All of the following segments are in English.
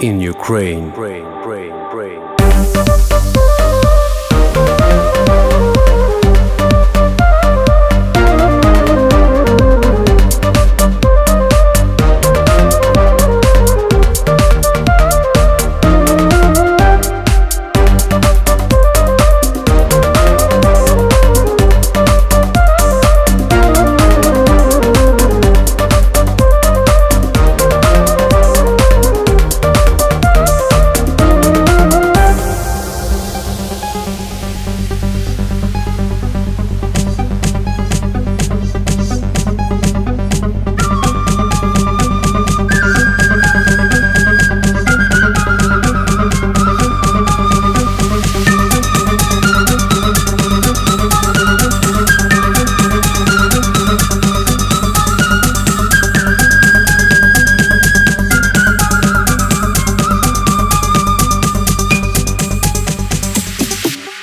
in Ukraine.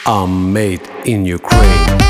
are made in Ukraine.